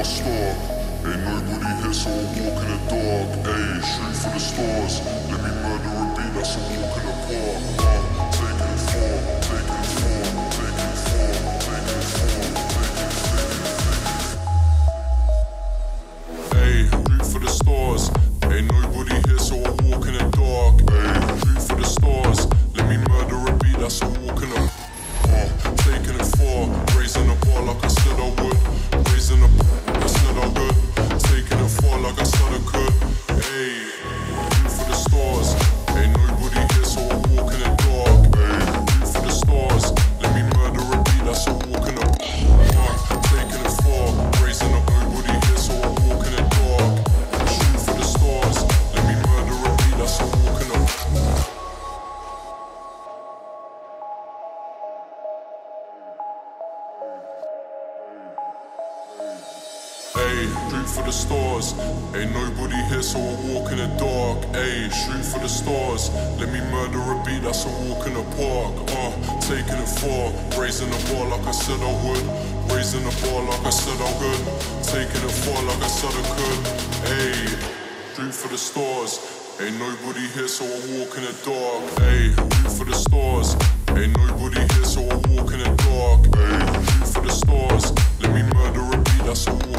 I start. Ain't nobody here, so I walk in the dark. Ayy, shoot for the stars. Let me murder a beat, that's a ayy. Shoot for the stars. Ain't nobody here, so I walk in the dark, ayy. Shoot for the stars. Let me murder a beat, that's a walk in the park, uh. Taking it far, raising the bar like I said I would. Raising the bar like I said I would. Taking it far like I said I could, ayy. Shoot for the stars. Ain't nobody here, so I walk in the dark, ayy. Shoot for the stars. Ain't nobody here, so I walk in the dark, ayy. Shoot for the stars. Let me murder a beat, that's a